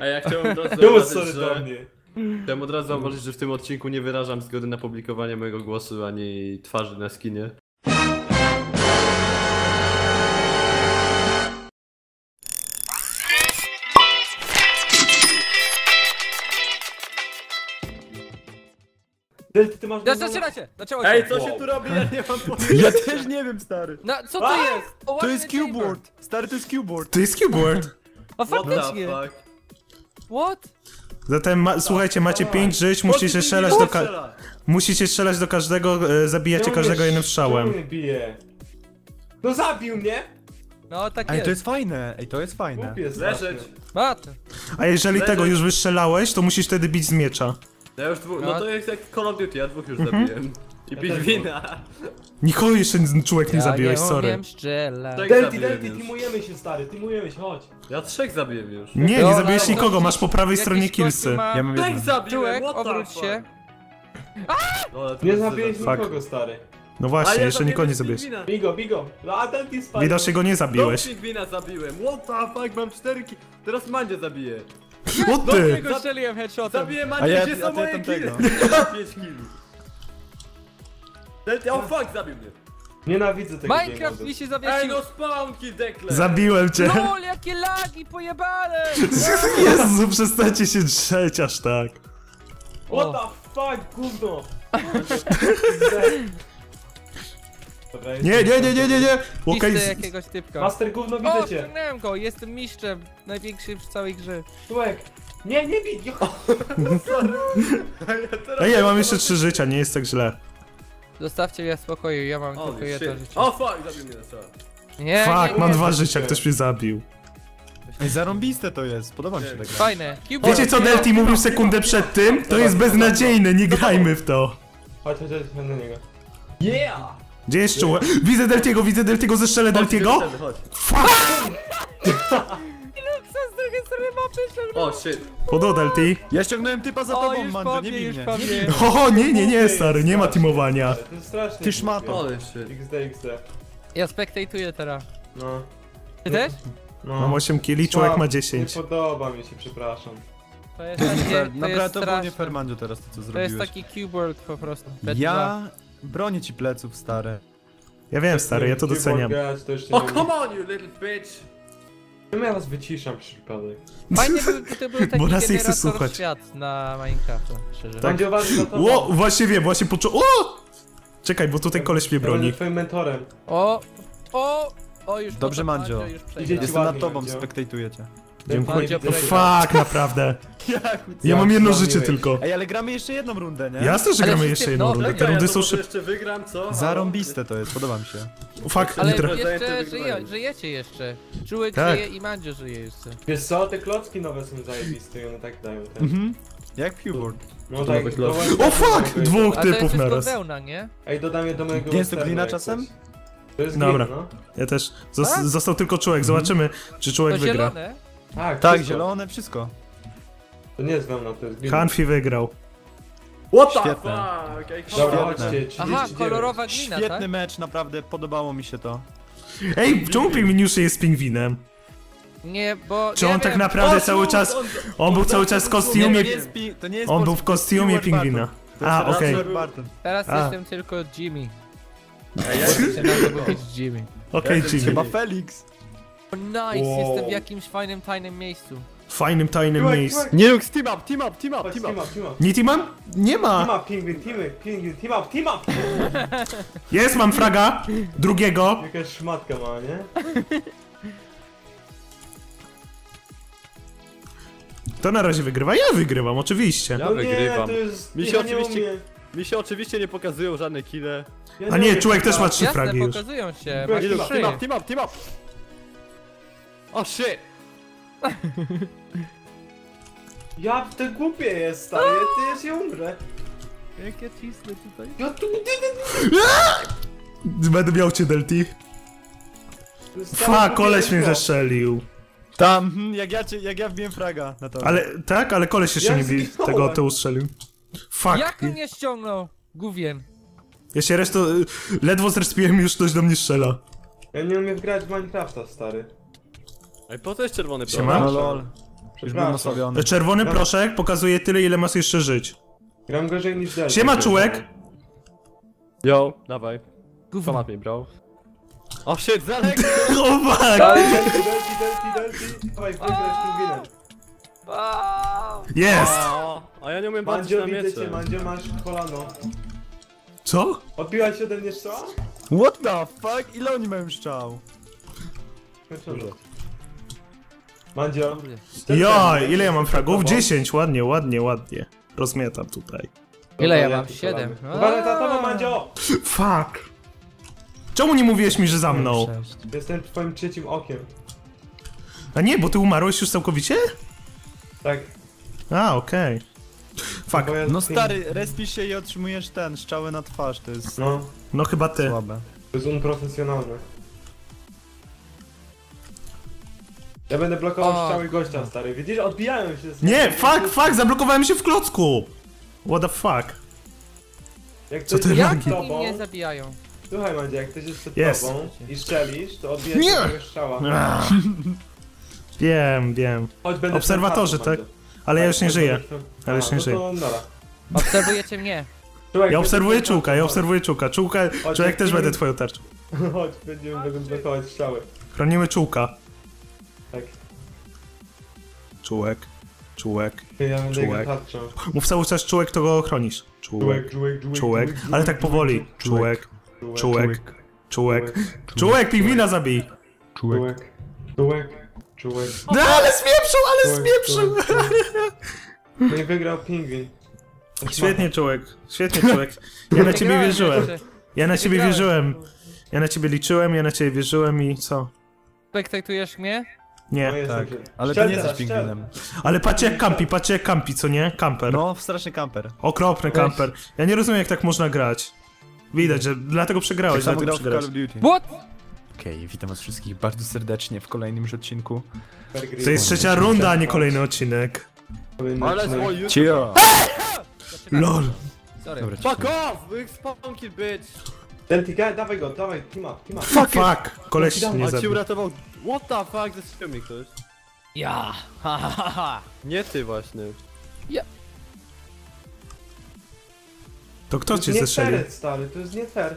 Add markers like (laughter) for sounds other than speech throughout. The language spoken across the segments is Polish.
A ja chciałem od razu (laughs) zauważyć, że... Chciałem od razu zauważyć, że w tym odcinku nie wyrażam zgody na publikowanie mojego głosu ani twarzy na skinie. Delty, ty masz... No, zaczynacie! Zaczęło się! Ej, co Wow. się tu robi? Ja nie mam pojęcia. Ja też nie wiem, stary. No, co to jest? O, To jest keyboard. Stary, to jest keyboard. To jest keyboard. O, What faktycznie! fuck? What? Zatem, ma, słuchajcie, macie 5 żyć, musicie strzelać do, ka musicie strzelać do każdego, e, zabijacie każdego jednym strzałem. Mnie bije? No zabił mnie! No, tak Ej, jest. to jest fajne. Ej, to jest fajne. Głupie jest Leżeć. Mat. A jeżeli tego już wystrzelałeś, to musisz wtedy bić z miecza. Ja już dwóch, no to jest jak Call of Duty, ja dwóch już Mhm. zabiłem. I pić też wina. Nikogo jeszcze człowiek nie zabiłeś, nie sorry. umiem strzelać. Tak. Delty, zabiłem Delty, już. teamujemy się stary, teamujemy się, chodź. Ja trzech zabiłem już. Nie, nie No, zabiłeś no, nikogo, masz po prawej jakiś stronie gościu killsy. ma- Ja mam Trzech zabiłem, what the obróć fuck? się. No, ale to Nie jest zabiłeś Fuck. nikogo stary. No A właśnie, ja jeszcze zabiłem nikogo nie zabiłeś. pingwina. Bigo, bigo. No a Delty spadł. Widocznie go nie zabiłeś. No, pingwina zabiłem, what the fuck, mam cztery ki... Teraz Mandzie zabiję. O ty! Tego strzeliłem headshotem. Zabiję A Mandzie, ja- gdzie a są ty moje tamtego. Pięć killi. Delty, oh fuck, zabił mnie. Nienawidzę tego Minecraft mi się Ej zawiesił. no spawn kill dekle. Zabiłem cię! LOL, jakie lagi pojebane! (laughs) Jezu, przestańcie się drzeć aż tak. What the fuck, gówno! Dobra, Nie, nie, nie, nie, nie, nie! Okej, z- jakiegoś typka. Master gówno, O, widzę cię. ściągnąłem go, jestem mistrzem. Największym w całej grze. Człowiek. Nie, nie bij. (laughs) Jo. (laughs) Ej, ja mam jeszcze trzy życia, nie jest tak źle. Zostawcie mnie w spokoju, ja mam tylko jedno życie. O fuck, zabił mnie na strzał. Nie, Fuck, nie, mam nie. dwa życia, ktoś mnie zabił. Ej, zarąbiste to jest. Podoba mi się tak. Fajne. Wiecie co Delty mówił sekundę przed tym? To jest beznadziejne, nie grajmy w to. Chodź, chodź, chodź na niego. Yeah! Gdzie jest czułe? Widzę Deltiego, widzę Deltiego, zestrzelę Deltiego. Chodź, chodź. Fuck! (laughs) Mapy ściągnął? O shit. Podo Delty. Ja ściągnąłem typa za O, tobą, już Mandzio, po nie mnie, bij już mnie. po mnie. Ho, nie, nie, nie, stary, nie ma teamowania. To jest strasznie. Ty szmato. Holy shit. XD, XD. Ja spektatuję teraz. No. Ty też? No. Mam 8 killi, człowiek ma 10. Nie podoba mi się, przepraszam. To jest takie, to Naprawdę, jest to było nie straszne. fair, Mandzio, teraz to, co To jest taki keyboard po prostu. B2. Ja bronię ci pleców, stare. Ja wiem, stary, ja to doceniam. grać, to jeszcze O nie come on you little bitch. Czemu ja was wyciszam przy przypadek? Fajnie by to był (laughs) taki Bo nas nie chce słuchać. świat na Minecrafta, szczerze. Tak. To. Ło, właśnie wiem, właśnie poczu... O! Czekaj, bo tutaj koleś mnie Ja broni. twoim mentorem. O, o, o już Dobrze, potem Mandzio. już Jestem nad tobą, Mandzio. cię. Dziękuję. Mandzio, O proszę. fuck, naprawdę. (laughs) Ja mam jedno życie tylko. Ej, ale gramy jeszcze jedną rundę, nie? Jasne, że gramy jeszcze jedną no, rundę. Te Czekaj, ja rundy są szybkie. jeszcze wygram, co? Zarąbiste to jest, podoba mi się. Fuck, Ale nie tra... Jeszcze żyje, żyjecie jeszcze. Czułek Tak. żyje i Mandzio żyje jeszcze. Wiesz co, te klocki nowe są zajebiste i one tak dają ten. Mhm. Jak keyboard. No To tak, nowe klocki. O fuck! Dwóch A to jest typów wszystko naraz. wełna, nie? Ej, dodam je do mojego Nie jest to westernu, glina jak czasem? coś. To jest Dobra. glina, no. Ja też. Zos Tak? został tylko człowiek, zobaczymy, czy człowiek To wygra. zielone? Tak, Tak, wszystko. zielone, wszystko. To nie jest wełna, to jest glina. Hanfi wygrał. What the Świetne. fuck? Ej, Dobra. Świetne. chodźcie, 39. Aha, kolorowa glina, Świetny tak? mecz, naprawdę podobało mi się to. Ej, czemu Pingwiniuszy jest pingwinem? Nie, bo Czy nie on tak wiem. naprawdę O, cały czas... on- On był cały czas w kostiumie... to nie jest, pi- to nie jest On był w kostiumie Stewart pingwina. Barton. To jest A, okej. Barton. Teraz A. jestem tylko Jimmy. Ej, ja Się nazywam Jimmy. Okej, Ja Jimmy. Chyba Felix. O, nice, Wow. jestem w jakimś fajnym, tajnym miejscu. Fajnym, tajnym miejscu. Nie, Lux, team up, team up, team up, team team up. up, team up. Nie? Nie Team ma. up, pingwin, team up, pingwin, team up, team up! Jest, mam fraga. Drugiego. Jakaś szmatka ma, nie? To na razie wygrywa. Ja wygrywam, oczywiście. Ja no wygrywam. Nie, to jest... Mi się ja nie oczywiście- umiem. Mi się oczywiście nie pokazują żadne kile. Ja A nie, umiem człowiek też ma trzy Jasne, fragi już. pokazują się. Byłeś Masz team Team up, trzy. up, team up, team up! O shit! (laughs) Ja te głupie jest, stary, ty ja się umrę. Jak ja cisnę tutaj? Ja tu... (laughs) Będę miał cię, Delty. Fa, koleś mnie zestrzelił. Tam, (laughs) jak ja, cię, jak ja wbiłem fraga na to. Ale, tak? Ale koleś jeszcze Ja nie bi tego tyłu strzelił. Fuck. Jak mnie ściągnął? Gówien. Ja się resztą... Ledwo zrespiłem już ktoś do mnie strzela. Ja nie umiem grać w Minecrafta, stary. Ej, po co jest czerwony Siema. No lol. Już byłem Przepraszam. osłabiony. Czerwony proszek pokazuje tyle, ile masz jeszcze żyć. Gram gorzej niż Delta. Siema, czułek! Yo, dawaj. Gówno. Mi, bro. O shit, Zalek! (laughs) O fuck! Dalej, Delty, Delty, Delty, Delty. Dawaj, wygrasz pingwinem. Jest! O, a ja nie umiem patrzeć Mandzio, na widzę cię, miecze. Mandzio, masz kolano. Co? Odbiłaś ode mnie strzała? What the fuck? Ile oni mają szczał? Skończone. Mandzio. Ja, ile ja mam fragów? 10, ładnie, ładnie, ładnie. Rozmiatam tutaj. Ile ja mam? tu Siedem. kolano. Uważaj za tobą, Mandzio! (gasps) Fuck! Czemu nie mówiłeś mi, że za mną? Jestem twoim trzecim okiem. A nie, bo ty umarłeś już całkowicie? Tak. A, okej. Fuck, bo ja No stary, respisz się i otrzymujesz ten, strzały na twarz, to jest No, no chyba ty. słabe. to jest unprofesjonalne. Ja będę blokował O, strzały gościa, stary. Widzisz, odbijają się. z- Nie, fuck, fuck, zablokowałem się w klocku! What the fuck? Jak Co ktoś ty jest Jak robisz? mnie zabijają? słuchaj Mandzie, jak ktoś jest przed Jest. tobą i strzelisz, to odbija Nie. tego strzała. (laughs) Wiem, wiem. Chodź, będę Obserwatorzy, przed tak? Ale ja już nie Chodź, żyję. będę- Ja już nie no żyję. to nara. Obserwujecie mnie. Człowiek, Ja obserwuję czułka, ja obserwuję czułka. Czułka, człowiek też będę twoją tarczą. (laughs) Chodź, będziemy będę blokować strzały. Chronimy czułka. Tak. Czułek, czułek. Ja Czułek. Mów cały czas czułek, to go chronisz. Czułek, czułek. Ale tak powoli. Czułek, czułek, czułek. Czułek, pingwina zabij! Czułek, czułek, czułek. No ale spieprzył, ale spieprzył! No i wygrał pingwin. Świetnie, czułek, świetnie, czułek. Ja na ciebie wierzyłem. Ja na ciebie wierzyłem. Ja na ciebie liczyłem, ja na ciebie wierzyłem i co? Spektaktujesz mnie? Nie. Tak, ale ty nie jesteś pingwinem. Ale patrzcie jak kampi, patrzcie jak kampi, co nie? Kamper. No, straszny kamper. Okropny kamper. Ja nie rozumiem jak tak można grać. Widać, że dlatego przegrałeś, Tak dlatego przegrałeś. of Duty. What? Okej, witam was wszystkich bardzo serdecznie w kolejnym już odcinku. To jest trzecia runda, a nie kolejny odcinek. Ale. Cio! LOL. Sorry. Dobra, Fuck off! Spawn kill, bitch! Delty, ga- dawaj go, dawaj, team up, team up. Fuck, fuck. Koleś Dawaj, nie A ci zabił. uratował... What the fuck? Zestrzelił mi ktoś. Ja. Ha, ha, ha, ha. Nie ty właśnie. To kto To cię jest nie zestrzelił? fair, stary, to jest nie fair.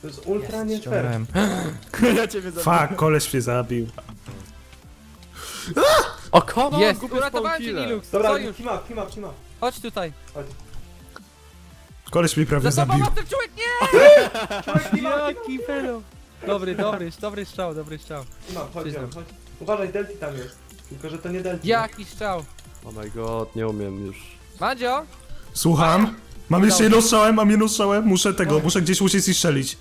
To jest ultra nie fair. Ściągnąłem. (laughs) ja ciebie zabiję. Fuck, koleś mnie zabił. O, come on! Jest, uratowałem cię. Nilux. Dobra, Sojusz. team up, team up, team up. Chodź tutaj. Koleś mnie prawie Za zabił. ten człowiek, nie! (laughs) Człowiek, Jaki felo. Dobry, dobry, dobry strzał, dobry strzał. up, chodź, Przyznam. chodź. Uważaj, Delty tam jest. Tylko, że to nie Delty. Jaki strzał. Oh my god, nie umiem już. Mandzio? Słucham? Mam jeszcze jedną strzałę, mam jedną strzałę. Muszę tego, muszę gdzieś uciec i strzelić.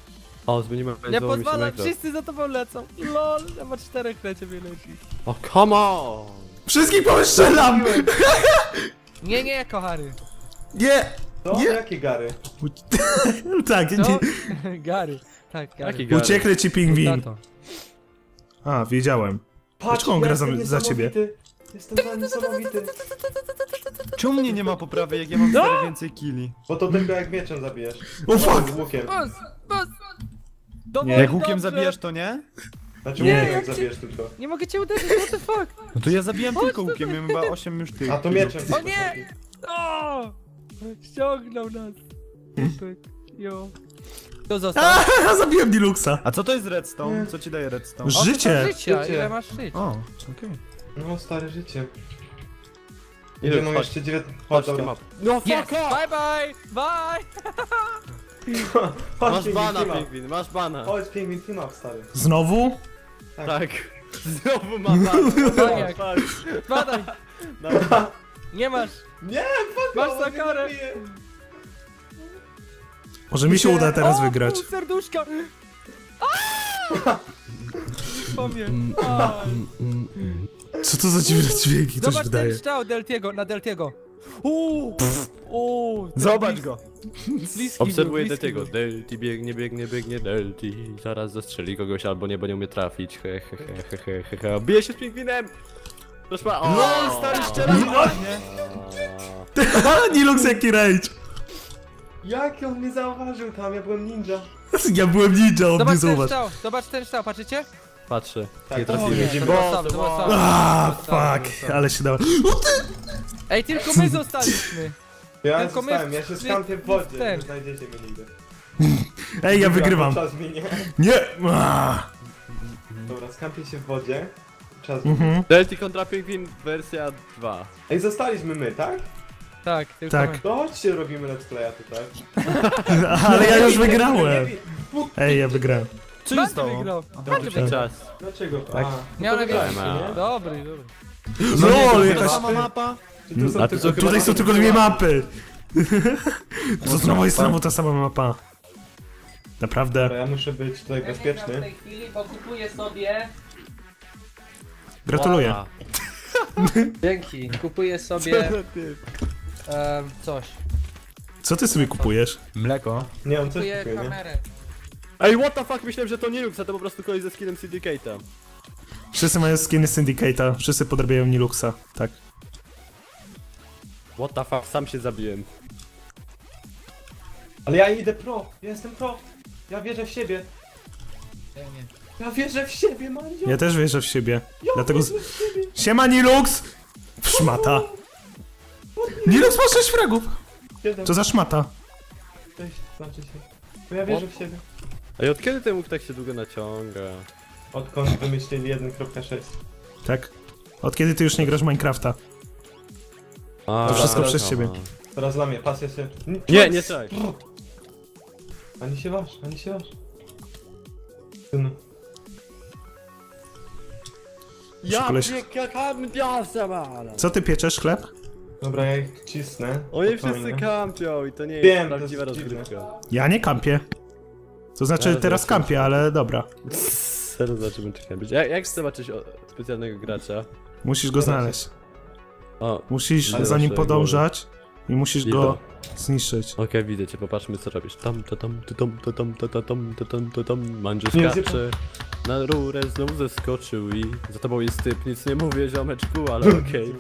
O, zmieniłem Nie pozwalam, wszyscy za tobą lecą. Lol, chyba czterech na ciebie leci. O, come on! Wszystkich powystrzelam! Nie, nie, kochany. Nie! To? Nie. Jakie gary? (laughs) Tak, Co? nie. Gary. Tak, Gary. Jaki gary? Ci pingwin. Tato. A, wiedziałem. Patrz, Dlaczego on gra za- jestem za ciebie? niesamowity. Jestem za niesamowity. Czemu mnie nie ma poprawy, jak ja mam stary więcej killi? Bo to tylko jak mieczem zabijesz. O fuck! Z łukiem. Bus, bus. Dobrze, Jak łukiem dobrze. zabijasz, to nie? Znaczy Nie, łukiem jak jak ci- zabijesz tylko. Nie mogę cię uderzyć, what the fuck? No to ja zabijam tylko łukiem, ja mam chyba 8 już tych. A to mieczem. O nie! O! Ściągnął nas. Typek. Jo. Kto został? A, zabiłem Diluxa. A co to jest redstone? Co ci daje redstone? O, Życie! życia, Życie. ile masz żyć? O, okej. No, stare życie. Ile mam jeszcze 9... Chodź, dobra. No fuck Yes! off! Bye bye! Bye! (laughs) Chodź, Masz pingwin, bana, pingwin, masz bana. Chodź, pingwin, team up, stary. Znowu? Tak. (laughs) Znowu ma bana. Maniak. Fuck. Nie masz! Nie, fuck Masz za karę. Może mi się uda teraz o, wygrać. pół serduszka! (laughs) Pamiętam. A. Co to za dziwne dźwięki coś Zobacz wydaje? ten strzał Deltiego, na Deltiego. Uuu! Uuu! Zobacz go! Bliski Obserwuję był, bliski Deltiego. był. Delty biegnie, biegnie, biegnie, Delty. Zaraz zastrzeli kogoś albo nie, bo nie umie trafić. He, he, he, he, he, he, he. Bije się z pingwinem! Proszę pa... O! No, (laughs) stary szczera nie? Nilux jaki rage! Jak on mnie zauważył tam, ja byłem ninja. Ja byłem ninja, on mnie Zobacz ten zauważ. strzał, zobacz ten strzał, patrzycie? Patrzę. Tak, Nie to trafiłem. widzimy. Zostaw, zostaw. A, Zostaw, fuck, ale się dało. Ej, tylko my zostaliśmy. Ja Tylko my zostałem, ja się w- skampię w wodzie, ten. nie znajdziecie mnie nigdy. Ej, ja wygrywam. Czas minie. Nie! Dobra, skampię się w wodzie. Czas Mhm. Delty kontra Pingwin wersja 2. Ej, zostaliśmy my, tak? Tak, tylko Tak. my. To chodźcie, robimy let's playa tutaj. (laughs) Ale ja już wygrałem. Ej, ja wygrałem. Co się Mandy stało? wygrał. Wygrał. czas. Dlaczego? Tak. A, Nie, ale wygrałem, wiem. nie? Dobry, dobry. No, to jakaś... sama mapa? Czy tu są A tu tylko są dwie Tutaj są tylko dwie mapy. (laughs) To znowu jest znowu ta sama mapa. Naprawdę. Dobra, ja muszę być tutaj Ja nie gram w bezpieczny. tej chwili, bo kupuję sobie... Gratuluję. Ła. (laughs) Dzięki. Kupuję sobie... Ehm, coś. Co ty sobie kupujesz? Mleko. Nie, on coś Kupuję kupuje, nie? kamerę. Ej, what the fuck, myślałem, że to nie Lux, a to po prostu koleś ze skinem Syndicate'a. Wszyscy mają skiny Syndicata, wszyscy podrabiają Niluxa. Tak. What the fuck, sam się zabiłem. Ale ja idę pro, ja jestem pro. Ja wierzę w siebie. Ja wierzę w siebie, Mario. Ja też wierzę w siebie. Ja Dlatego... z- w siebie. Siema Nilux! Szmata. Nilux ma 6 fragów. Siedem, Co za szmata? sześć, znaczy się. Bo ja wierzę w siebie. Ej, od kiedy ten łuk tak się długo naciąga? Odkąd wymyślili 1.6. Tak. Od kiedy ty już nie grasz w Minecrafta? A, To wszystko przez ciebie. Teraz dla mnie, pasja się... Nie, nie czekaj. Ani się waż, ani się waż. Synu. Ja koleś- piekam diasa, Co ty pieczesz, chleb? Dobra, ja ich cisnę. Oni wszyscy kampią i to nie Wiem, jest to prawdziwa jest dziwne. rozgrywka. Ja nie kampię. To znaczy Ale teraz zobaczymy. kampię, ale dobra. Serio zobaczymy czy kampić. Jak, jak zobaczyć o, specjalnego gracza? Musisz go znaleźć. O, Musisz Ale za nim zawsze podążać i musisz go zniszczyć. Okej, widzę cię, popatrzmy co robisz. Tam, to tam, to tam, to tam, to tam, to tam, to tam. Mandzio skacze. Na rurę znowu zeskoczył i za tobą jest typ. Nic nie mówię, ziomeczku, ale (laughs) okej.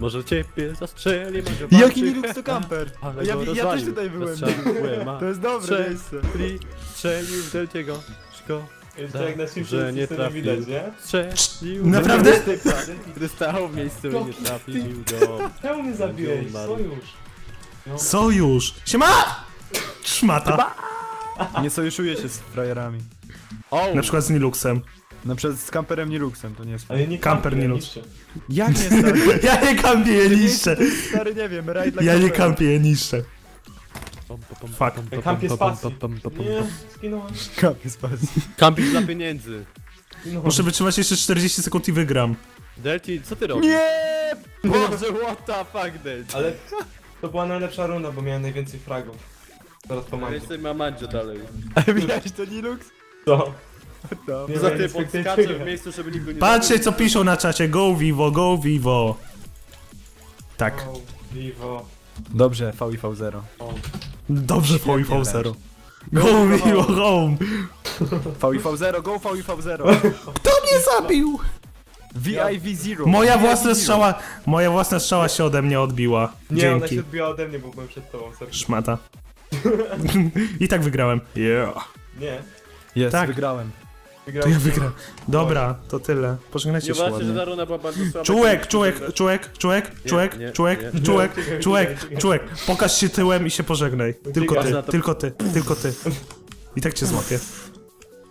Może ciebie zastrzeli, Mandzio Jaki Nilux to kamper? (laughs) Ale Ja, go ja też tutaj byłem. (laughs) To jest dobre Strzelił, miejsce. strzelił w Deltiego. Szko. Jeszcze jak na Że nie trafił. widać, nie? Strzelił. Naprawdę? (laughs) Gdy stał w miejscu i nie trafił go. Czemu mnie zabiłeś? Sojusz. No. Sojusz! Siema! Szmata! Nie sojuszuję się z frajerami. O! Na przykład z Niluxem. Na przykład z kamperem Niluxem, to nie jest... Ale nie Kamper niszczę. Jak nie, stary? (laughs) Ja nie kampię, je niszczę. Stary, nie wiem, rajd dla Ja nie kampię, je niszczę. Fuck. Kampię z pasji. Nie, skinąłem. Kampię z pasji. Kampić dla pieniędzy. Muszę wytrzymać jeszcze 40 sekund i wygram. Delty, co ty robisz? Nie! Boże, what the fuck, Delty? Ale to była najlepsza runda, bo miałem najwięcej fragów. Zaraz Ale pomagam. Jestem ma Mandzio dalej. Ale widziałeś to Nilux? Co? No. Nie, ja tym podskaczę w miejscu, żeby nikt go nie Patrzcie co piszą na czacie. Go Vivo, go Vivo. Tak. O, Vivo. Dobrze, VIV0. Dobrze, Świetnie VIV0. Go Vivo home. VIV0, go VIV0! Kto mnie zabił? VIV0! Moja własna strzała, moja własna strzała się ode mnie odbiła. Nie, ona się odbiła ode mnie, bo byłem przed tobą, serio. Szmata. (laughs) I tak wygrałem. Yeah. Nie. Jest, Tak. wygrałem. To ja wygram. Dobra, to tyle. Pożegnajcie się ładnie. Czułek, czułek, czułek, czułek, czułek, czułek, czułek, czułek, czułek. Pokaż się tyłem i się pożegnaj. Tylko ty, tylko ty, tylko ty. I tak cię złapię.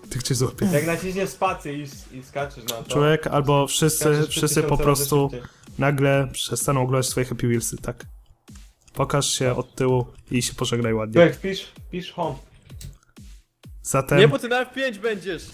Tak cię złapię. Jak naciśniesz spację i, i skaczesz na to. Człowiek albo wszyscy, wszyscy po prostu nagle przestaną oglądać swoje Happy Wheelsy, tak. Pokaż się od tyłu i się pożegnaj ładnie. Człowiek, wpisz, wpisz home. Zatem... Nie, bo ty na F5 będziesz! (laughs)